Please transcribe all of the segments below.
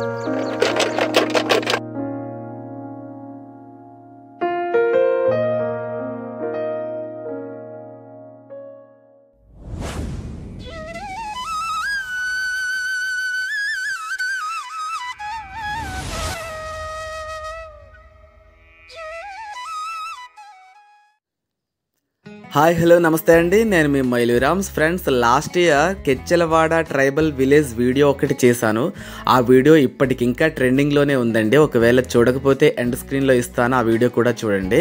Música hi hello నమస్తే అండి. నేను మీ మైలురామ్స్. ఫ్రెండ్స్ లాస్ట్ ఇయర్ కెచ్చలవాడ ట్రైబల్ విలేజ్ వీడియో ఒకటి చేశాను. ఆ వీడియో ఇప్పటికి ఇంకా ట్రెండింగ్లోనే ఉందండి. ఒకవేళ చూడకపోతే ఎండ్ స్క్రీన్లో ఇస్తాను. ఆ వీడియో కూడా చూడండి.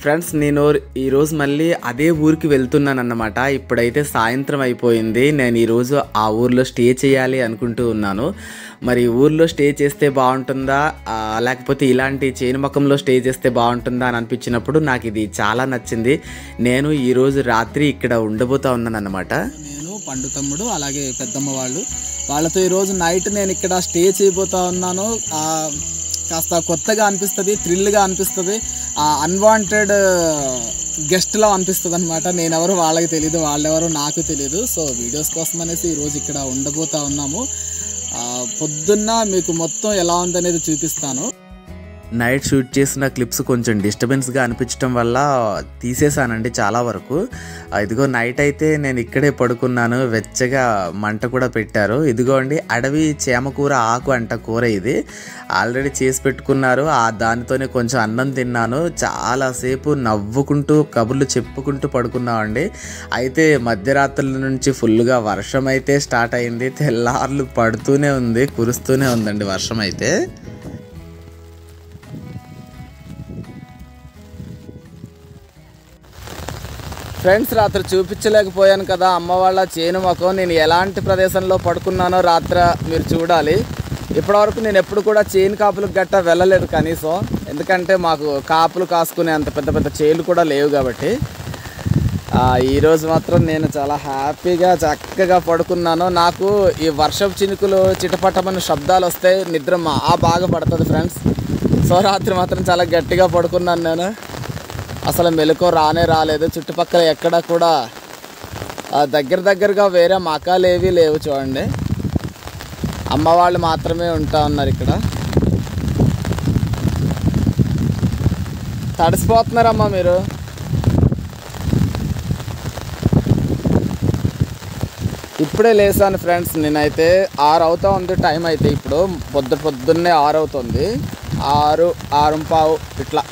ఫ్రెండ్స్ నేను ఈరోజు మళ్ళీ అదే ఊరికి వెళ్తున్నాను అన్నమాట ఇప్పుడైతే సాయంత్రం అయిపోయింది. నేను ఈరోజు ఆ ఊర్లో స్టే చేయాలి అనుకుంటూ ఉన్నాను. మరి ఊర్లో స్టే చేస్తే బాగుంటుందా? లేకపోతే ఇలాంటి చేనుమకంలో స్టే చేస్తే బాగుంటుందా అని అనిపించినప్పుడు నాకు ఇది చాలా నచ్చింది. నేను ఈరోజు రాత్రి ఇక్కడ ఉండబోతా ఉన్నాను అనమాట నేను పండు తమ్ముడు అలాగే పెద్దమ్మ వాళ్ళు. వాళ్ళతో ఈరోజు నైట్ నేను ఇక్కడ స్టే చేయబోతా ఉన్నాను. కాస్త కొత్తగా అనిపిస్తుంది థ్రిల్గా అనిపిస్తుంది. అన్వాంటెడ్ గెస్ట్లా uh, అనిపిస్తుంది అనమాట నేనెవరు వాళ్ళకి తెలియదు వాళ్ళెవరు నాకు తెలియదు సో వీడియోస్ కోసం అనేసి ఈరోజు ఇక్కడ ఉండబోతా ఉన్నాము. పొద్దున్న మీకు మొత్తం ఎలా ఉందనేది చూపిస్తాను. నైట్ షూట్ చేసిన క్లిప్స్ కొంచెం డిస్టర్బెన్స్గా అనిపించడం వల్ల తీసేసానండి చాలా వరకు. ఇదిగో నైట్ అయితే నేను ఇక్కడే పడుకున్నాను వెచ్చగా మంట కూడా పెట్టారు. ఇదిగో అండి అడవి చేమకూర ఆకు అంట కూర ఇది. ఆల్రెడీ చేసి పెట్టుకున్నారు. ఆ దానితోనే కొంచెం అన్నం తిన్నాను. చాలాసేపు నవ్వుకుంటూ కబుర్లు చెప్పుకుంటూ పడుకున్నామండి. అయితే మధ్యరాత్రుల నుంచి ఫుల్గా వర్షం అయితే స్టార్ట్ అయింది. తెల్లార్లు పడుతూనే ఉంది కురుస్తూనే ఉందండి వర్షం అయితే. ఫ్రెండ్స్ రాత్రి చూపించలేకపోయాను కదా అమ్మ వాళ్ళ చేను మొఖం. నేను ఎలాంటి ప్రదేశంలో పడుకున్నానో రాత్రి మీరు చూడాలి. ఇప్పటివరకు నేను ఎప్పుడు కూడా చేను కాపులకు గట్టా వెళ్ళలేదు కనీసం. ఎందుకంటే మాకు కాపులు కాసుకునే అంత పెద్ద పెద్ద చేలు కూడా లేవు కాబట్టి. ఈరోజు మాత్రం నేను చాలా హ్యాపీగా చక్కగా పడుకున్నాను. నాకు ఈ వర్షపు చినుకులు చిటపటమైన శబ్దాలు వస్తే నిద్ర మా బాగా పడుతుంది ఫ్రెండ్స్. సో రాత్రి మాత్రం చాలా గట్టిగా పడుకున్నాను నేను. అసలు మెలకు రానే రాలేదు. చుట్టుపక్కల ఎక్కడ కూడా దగ్గర దగ్గరగా వేరే మకాలు ఏవి లేవు చూడండి. అమ్మ వాళ్ళు మాత్రమే ఉంటా ఉన్నారు ఇక్కడ. తడిసిపోతున్నారమ్మా మీరు. ఇప్పుడే లేసాను ఫ్రెండ్స్ నేనైతే. ఆరు అవుతా ఉంది టైం అయితే ఇప్పుడు. పొద్దు పొద్దున్నే ఆరు అవుతుంది. ఆరు ఆరు పావు ఇట్లా.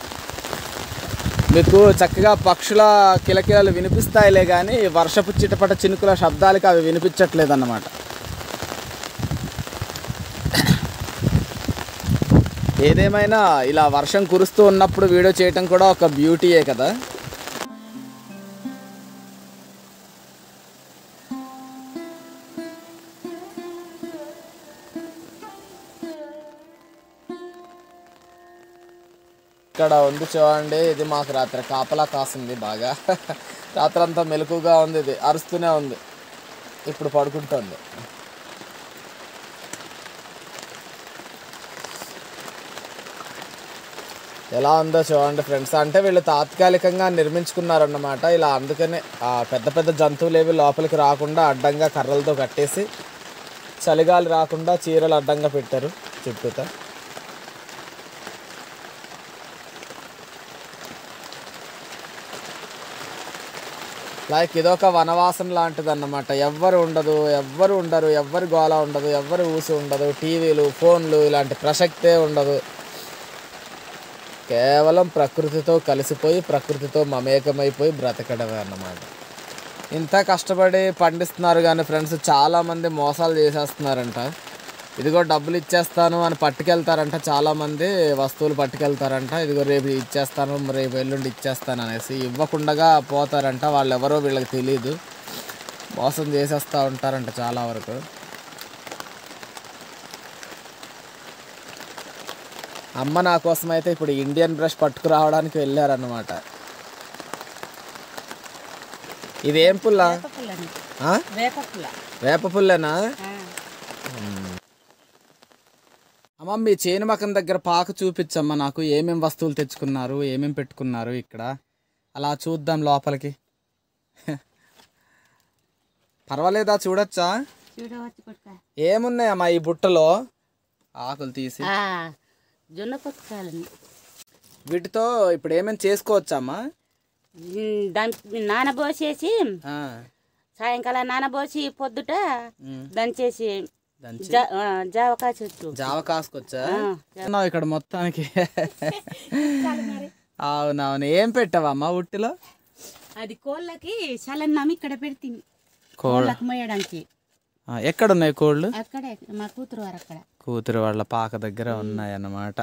మీకు చక్కగా పక్షుల కిలకిలలు వినిపిస్తాయిలే కానీ వర్షపు చిటపట చినుకుల శబ్దాలకి అవి వినిపించట్లేదు అన్నమాట ఏదేమైనా ఇలా వర్షం కురుస్తూ ఉన్నప్పుడు వీడియో చేయటం కూడా ఒక బ్యూటీయే కదా. ఇక్కడ ఉంది చూడండి ఇది మాకు రాత్రి కాపలా కాసింది బాగా. రాత్రి అంతా మెలకుగా ఉంది ఇది అరుస్తూనే ఉంది. ఇప్పుడు పడుకుంటుంది. ఎలా ఉందో చూడండి ఫ్రెండ్స్. అంటే వీళ్ళు తాత్కాలికంగా నిర్మించుకున్నారన్నమాట. ఇలా అందుకనే ఆ పెద్ద పెద్ద జంతువులు ఏవి లోపలికి రాకుండా అడ్డంగా కర్రలతో కట్టేసి చలిగాలి రాకుండా చీరలు అడ్డంగా పెట్టారు చుట్టూతో. లైక్ ఇదొక వనవాసం లాంటిది అన్నమాట ఎవ్వరు ఉండదు ఎవ్వరు ఉండరు ఎవ్వరు గోళ ఉండదు ఎవ్వరు ఊసి ఉండదు టీవీలు ఫోన్లు ఇలాంటి ప్రసక్తే ఉండదు. కేవలం ప్రకృతితో కలిసిపోయి ప్రకృతితో మమేకమైపోయి బ్రతకడమే అన్నమాట. ఇంత కష్టపడి పండిస్తున్నారు కానీ ఫ్రెండ్స్ చాలామంది మోసాలు చేసేస్తున్నారంట. ఇదిగో డబ్బులు ఇచ్చేస్తాను అని పట్టుకెళ్తారంట చాలామంది వస్తువులు పట్టుకెళ్తారంట. ఇదిగో రేపు ఇచ్చేస్తాను రేపు ఎల్లుండి ఇచ్చేస్తాను అనేసి ఇవ్వకుండా పోతారంట. వాళ్ళు ఎవరో వీళ్ళకి తెలియదు మోసం చేసేస్తూ ఉంటారంట చాలా వరకు. అమ్మ నా కోసం అయితే ఇప్పుడు ఇండియన్ బ్రష్ పట్టుకురావడానికి వెళ్ళారన్నమాట. ఇదేం పుల్ల? వేప పుల్లేనా. అమ్మ మీ చేను మకం దగ్గర పాక చూపించమ్మా. నాకు ఏమేం వస్తువులు తెచ్చుకున్నారు ఏమేం పెట్టుకున్నారు ఇక్కడ? అలా చూద్దాం లోపలికి. పర్వాలేదా చూడొచ్చా? ఏమున్నాయమ్మా ఈ బుట్టలో? ఆకులు తీసి. జొన్న వీటితో ఇప్పుడు ఏమైనా చేసుకోవచ్చమ్మా? దాని నానబోసేసి సాయంకాలం నానబోసి పొద్దుట దంచేసి దంచి. జా- ఆ, జావ కాచొచ్చు జావ కాసుకొచ్చా ఆ, ఉన్నావు ఇక్కడ మొత్తానికి. అవునవును. ఏం పెట్టావమ్మా ఉట్టిలో? అది కోళ్ళకి చలన్నం ఇక్కడ పెడుతుంది కోళ్ళ. కోళ్ళకి మోయడానికి. ఎక్కడ ఉన్నాయి కోళ్ళు? అక్కడే మా కూతురు వారు అక్కడ. కూతురు వాళ్ళ పాక దగ్గర ఉన్నాయన్నమాట.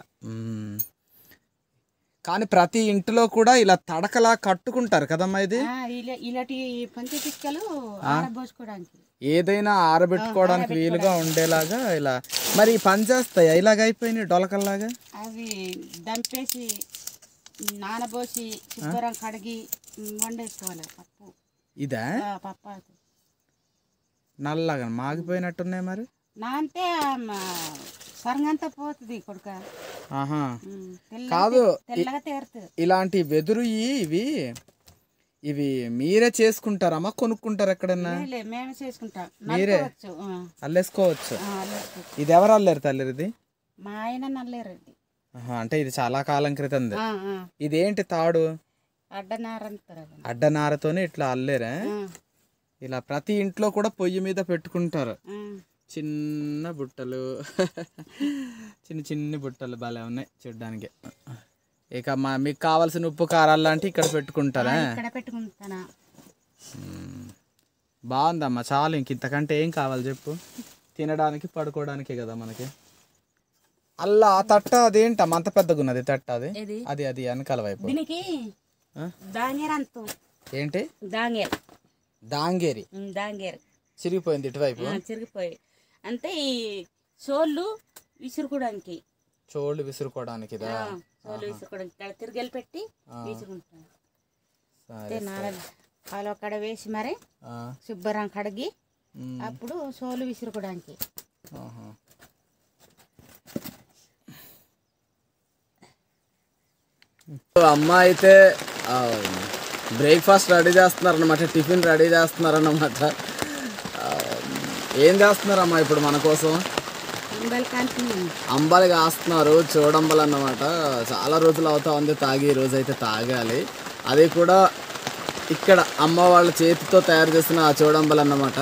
కానీ ప్రతి ఇంటిలో కూడా ఇలా తడకలా కట్టుకుంటారు కదమ్మా ఇది? ఆరబోసుకోవడానికి. ఏదైనా ఆరబెట్టుకోవడానికి వీలుగా ఉండేలాగా ఇలా. మరి ఈ పని చేస్తాయా ఇలాగ అయిపోయినాయి డొలకల్లాగా? అవి దంపేసి నానబోసి శుభ్రం కడిగి వండేసుకోవాలి పప్పు. ఇదా? పప్పు. నల్లగా మాగిపోయినట్టున్నాయి మరి? నా అంటే సరంగంతా పోతుంది కొడుక. కాదు ఇలాంటి వెదురు ఇవి ఇవి మీరే చేసుకుంటారమ్మా కొనుక్కుంటారు ఎక్కడన్నా? మీరే? అల్లేసుకోవచ్చు. ఇది ఎవరు అల్లేరు తల్లి ఇది? మా ఆయన నల్లేరండి ఆహా, అంటే ఇది చాలా కాలం ఆ. ఇదేంటి తాడు. అడ్డనారతోనే ఇట్లా అల్లేరా? ఇలా ప్రతి ఇంట్లో కూడా పొయ్యి మీద పెట్టుకుంటారు. చిన్న బుట్టలు. చిన్న చిన్ని బుట్టలు భలే ఉన్నాయి చూడ్డానికి. ఇక మా మీకు కావాల్సిన ఉప్పు కారాలు లాంటివి ఇక్కడ పెట్టుకుంటారా? పెట్టుకుంటానా? బాగుందమ్మా చాలు ఇంక ఇంతకంటే ఏం కావాలి చెప్పు. తినడానికి పడుకోవడానికే కదా మనకి. అల్లా ఆ తట్ట అదేంటమ్మా? అంత పెద్దగా ఉన్నది తట్ట అది? అది అది వెనకాల వైపు. దీనికి ఆ? దాంగేర్ అంతం ఏంటి? దాంగేర్. దాంగేరి. చిరిగిపోయింది ఇటువైపు. చిరిగిపోయి. అంటే ఈ సోళ్ళు విసురుకోవడానికి. చోళ్ళు విసురుకోవడానికి సోళ్ళు విసురుకోవడానికి. ఇక్కడ తిరిగెలు పెట్టి విసురుకుంటాం సరే అయితే నార పాలు అక్కడ వేసి మరి ఆ, శుభ్రం కడిగి అప్పుడు సోలు విసురుకోవడానికి. అమ్మ అయితే బ్రేక్ఫాస్ట్ రెడీ చేస్తున్నారు అనమాట టిఫిన్ రెడీ చేస్తున్నారు అనమాట ఏం చేస్తున్నారమ్మా ఇప్పుడు మన కోసం? అంబల్ కాస్తున్నారు చూడంబలు అన్నమాట. చాలా రోజులు అవుతా ఉంది తాగి ఈ రోజు అయితే తాగాలి. అది కూడా ఇక్కడ అమ్మ వాళ్ళ చేతితో తయారు చేసిన ఆ చూడంబలు అన్నమాట.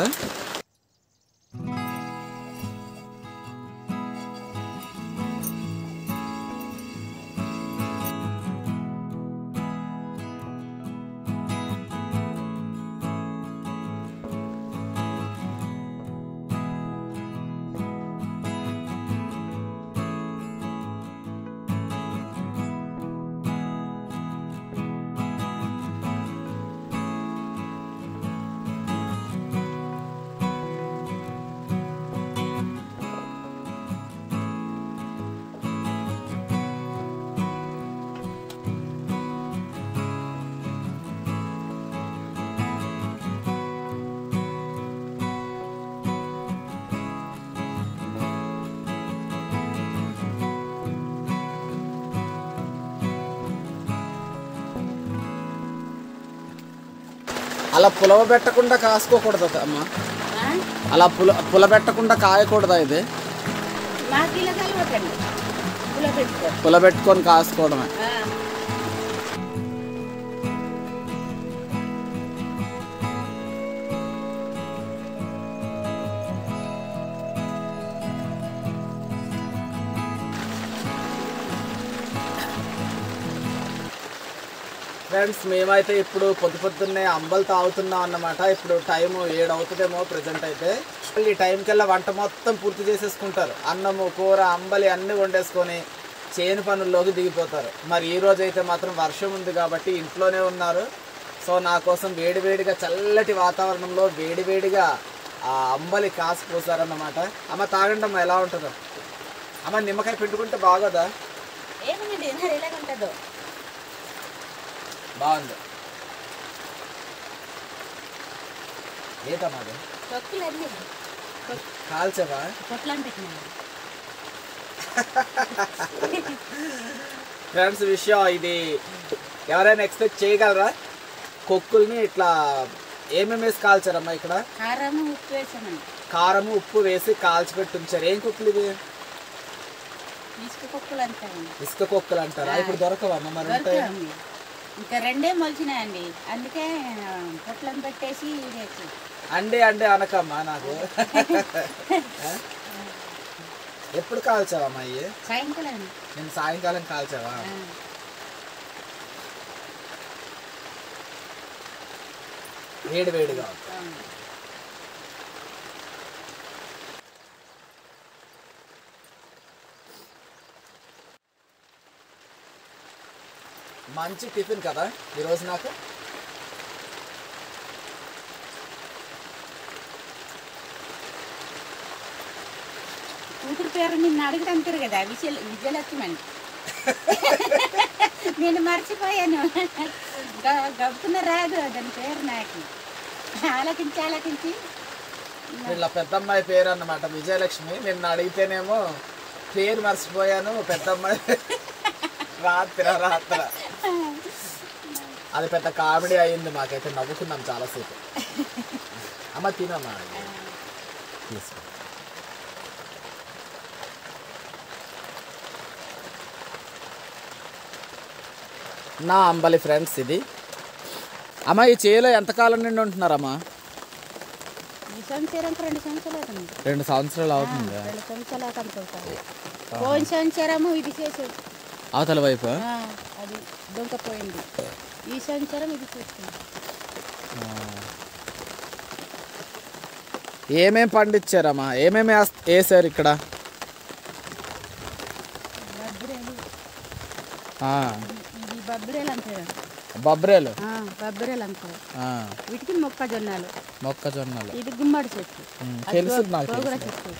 అలా పులవ పెట్టకుండా కాసుకోకూడదు అమ్మ. అలా పుల పుల పెట్టకుండా కాయకూడదా ఇది? పుల పెట్టుకొని కాసుకోవడమే. ఫ్రెండ్స్ మేమైతే ఇప్పుడు పొద్దు పొద్దున్నే అంబలు తాగుతున్నాం అన్నమాట. ఇప్పుడు టైము ఏడవుతుందేమో ప్రజెంట్ అయితే. ఈ టైంకల్లా వంట మొత్తం పూర్తి చేసేసుకుంటారు. అన్నము కూర అంబలి అన్నీ వండేసుకొని చేను పనుల్లోకి దిగిపోతారు. మరి ఈ రోజు అయితే మాత్రం వర్షం ఉంది కాబట్టి ఇంట్లోనే ఉన్నారు. సో నా కోసం వేడివేడిగా చల్లటి వాతావరణంలో వేడివేడిగా ఆ అంబలి కాసు పోసారన్నమాట. అమ్మ తాగండి అమ్మ ఎలా ఉంటుందో. అమ్మ నిమ్మకాయ పిండుకుంటే బాగోదా ఏమండి మరి ఎలాగ ఉంటుందో బాగుంది. ఏదమ్మా అన్నీ కాల్చవా? ఫ్రెండ్స్ విషయం ఇది. ఎవరైనా ఎక్స్పెక్ట్ చేయగలరా? కొక్కుల్ని ఇట్లా ఏమేమి వేసి కాల్చారమ్మా ఇక్కడ? కారము ఉప్పు వేసామండి. కారము ఉప్పు వేసి కాల్చిపెట్టి ఉంచారు ఏం కుక్కులు ఇవి? ఇసుక కుక్కలు అంటారండి. ఇసుక కుక్కలు అంటారా? ఇప్పుడు దొరకవమ్మ మరి? ఉంటాయి ఇంకా రెండే మొలిచినాయండి. అందుకే పొట్లం పెట్టేసి ఇదేసి అండి అండి అనకమ్మా నాకు? ఎప్పుడు కాల్చావమ్మా అయ్యి సాయంకాలం. నేను సాయంకాలం కాల్చావా? వేడి వేడిగా మంచి టిఫిన్ కదా ఈరోజు నాకు? కూతురు పేరు నిన్ను అడుగుతాంటారు కదా విజయ విజయలక్ష్మి అని నేను మర్చిపోయాను. గ- గబుకున్న రాదు దాని పేరు నాకు. ఆలకించి ఆలకించి. వీళ్ళ పెద్దమ్మాయి పేరు అన్నమాట విజయలక్ష్మి. నిన్న అడిగితేనేమో పేరు మర్చిపోయాను పెద్దమ్మాయి. రాత్రి రాత్ర. అది పెద్ద కామెడీ అయింది మాకైతే నవ్వుకున్నాం చాలాసేపు. అమ్మ తినమ్మా తీసుకో. నా అంబలి ఫ్రెండ్స్ ఇది. అమ్మ ఈ చేలో ఎంతకాలం నుండి ఉంటున్నారమ్మా? రెండు సంవత్సరాలు అవుతుంది. పోయిన సంవత్సరము ఇది చేసేది. అవతల వైపు అది దొంకపోయింది ఈ సంవత్సరం ఇది చేస్తుంది ఏమేం పండించారమ్మా ఏమేమి వేస్- వేసారు ఇక్కడ? బబ్బిరేలు. అంటారు. బొబ్బరేలు? బబ్బిరేలు అంటారు. వీటికి మొక్కజొన్నలు. మొక్కజొన్నలు. ఇది గుమ్మడి చెట్టు. తెలుసు నాకు. చెట్టు.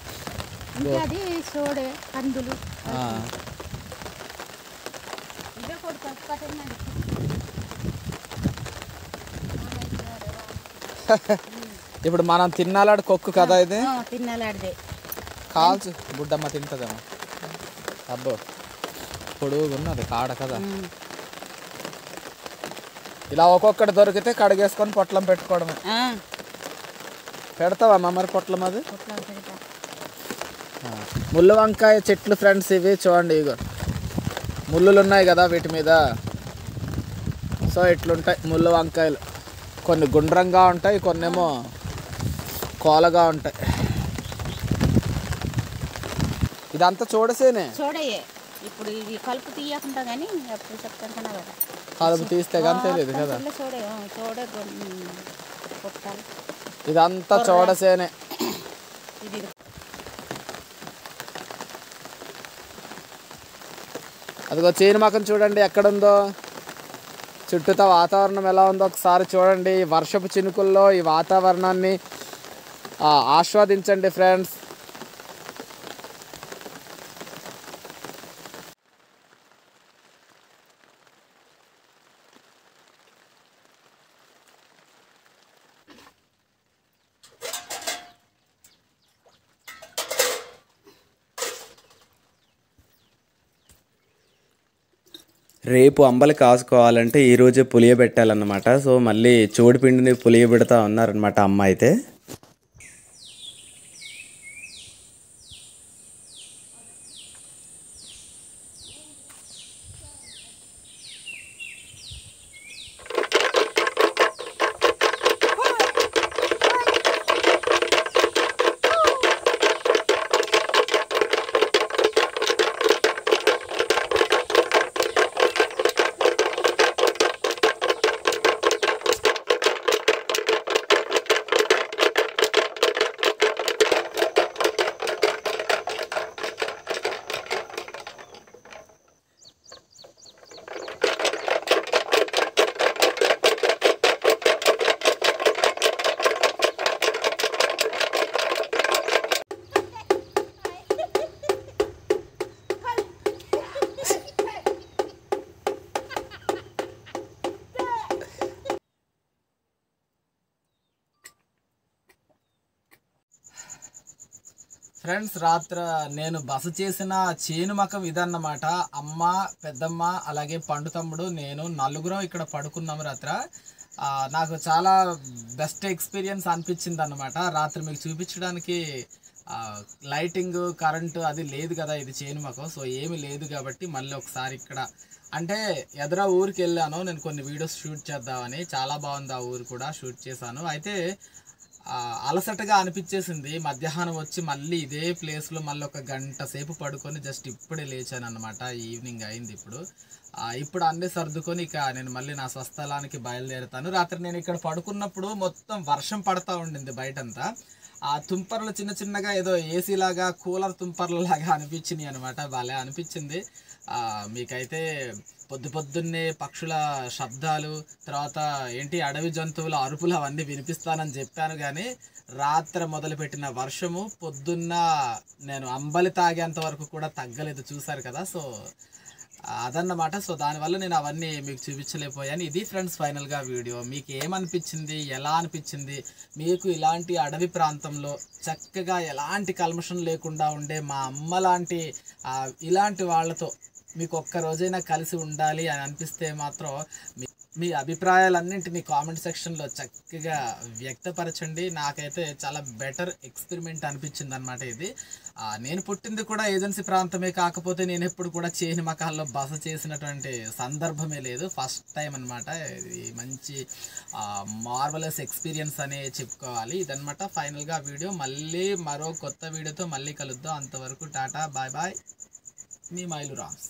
ఇంకా అది సోడే కందులు ఆ, ఇదే కొడుకు కట్టండి ఇప్పుడు మనం తిన్నాలాడు కొక్కు కదా ఇది? తిన్నాలాడిదే. కాల్చు. బుడ్డమ్మ తింటదేమో. అబ్బో. పొడుగుగా ఉన్నది కాడ కదా. ఇలా ఒక్కొక్కటి దొరికితే కడిగేసుకొని పొట్లం పెట్టుకోవడమే. పెడతావమ్మా మరి పొట్లం అది? ముళ్ళు వంకాయ చెట్లు ఫ్రెండ్స్ ఇవి చూడండి ఇగో. ముళ్ళులు ఉన్నాయి కదా వీటి మీద. సో ఇట్లుంటాయి ముళ్ళు వంకాయలు. కొన్ని గుండ్రంగా ఉంటాయి కొన్ని ఏమో కోలగా ఉంటాయి. ఇదంతా చూడసేనే? చూడయే. ఇప్పుడు ఇది కలుపు తీయకుండా కానీ అప్పుడు చెప్తాను కదా. కలుపు తీస్తే కానీ తెలియదు కదా. చూడే చూడే ఇదంతా చూడసేనే. ఇది అదిగో చీని చూడండి ఎక్కడుందో. చుట్టూతో వాతావరణం ఎలా ఉందో ఒకసారి చూడండి. వర్షపు చినుకుల్లో ఈ వాతావరణాన్ని ఆస్వాదించండి ఫ్రెండ్స్. రేపు అంబలి కాసుకోవాలంటే ఈరోజే పులియబెట్టాలన్నమాట. సో మళ్ళీ చోడిపిండిని పులియబెడతా ఉన్నారనమాట అమ్మ అయితే. ఫ్రెండ్స్ రాత్ర నేను బస చేసిన చేను మకం ఇదన్నమాట. అమ్మ పెద్దమ్మ అలాగే పండు తమ్ముడు నేను నలుగురం ఇక్కడ పడుకున్నాం రాత్ర. నాకు చాలా బెస్ట్ ఎక్స్పీరియన్స్ అనిపించింది అనమాట రాత్రి మీకు చూపించడానికి లైటింగ్ కరెంటు అది లేదు కదా ఇది చేను సో ఏమి లేదు కాబట్టి మళ్ళీ ఒకసారి ఇక్కడ. అంటే ఎదరా ఊరికి వెళ్ళాను నేను కొన్ని వీడియోస్ షూట్ చేద్దామని. చాలా బాగుంది ఆ ఊరు కూడా షూట్ చేశాను. అయితే అలసటగా అనిపించేసింది. మధ్యాహ్నం వచ్చి మళ్ళీ ఇదే ప్లేస్లో మళ్ళీ ఒక గంట సేపు పడుకొని జస్ట్ ఇప్పుడే లేచాను అనమాట ఈవినింగ్ అయింది ఇప్పుడు. ఇప్పుడు అన్నీ సర్దుకొని ఇక నేను మళ్ళీ నా స్వస్థలానికి బయలుదేరుతాను. రాత్రి నేను ఇక్కడ పడుకున్నప్పుడు మొత్తం వర్షం పడతా ఉండింది బయటంతా. ఆ తుంపర్లు చిన్న చిన్నగా ఏదో ఏసీ లాగా కూలర్ తుంపర్లు లాగా అనిపించినాయి అనమాట భలే అనిపించింది. మీకైతే పొద్దు పొద్దున్నే పక్షుల శబ్దాలు తర్వాత ఏంటి అడవి జంతువుల అరుపులు అవన్నీ వినిపిస్తానని చెప్పాను కానీ రాత్రి మొదలుపెట్టిన వర్షము పొద్దున్న నేను అంబలి తాగేంత వరకు కూడా తగ్గలేదు చూశారు కదా సో అదన్నమాట. సో దానివల్ల నేను అవన్నీ మీకు చూపించలేకపోయాను. ఇది ఫ్రెండ్స్ ఫైనల్గా వీడియో. మీకు ఏమనిపించింది ఎలా అనిపించింది? మీకు ఇలాంటి అడవి ప్రాంతంలో చక్కగా ఎలాంటి కల్మషం లేకుండా ఉండే మా అమ్మ లాంటి ఇలాంటి వాళ్ళతో మీకు ఒక్క రోజైనా కలిసి ఉండాలి అని అనిపిస్తే మాత్రం మీ మీ అభిప్రాయాలన్నింటినీ కామెంట్ సెక్షన్లో చక్కగా వ్యక్తపరచండి. నాకైతే చాలా బెటర్ ఎక్స్పెరిమెంట్ అనిపించింది అనమాట ఇది నేను పుట్టింది కూడా ఏజెన్సీ ప్రాంతమే కాకపోతే నేను ఎప్పుడు కూడా చేని మకాల్లో బస చేసినటువంటి సందర్భమే లేదు. ఫస్ట్ టైం అనమాట ఇది మంచి మార్వలస్ ఎక్స్పీరియన్స్ అనే చెప్పుకోవాలి. ఇదనమాట ఫైనల్గా వీడియో. మళ్ళీ మరో కొత్త వీడియోతో మళ్ళీ కలుద్దాం. అంతవరకు టాటా బాయ్ బాయ్. మీ మైలు రామ్స్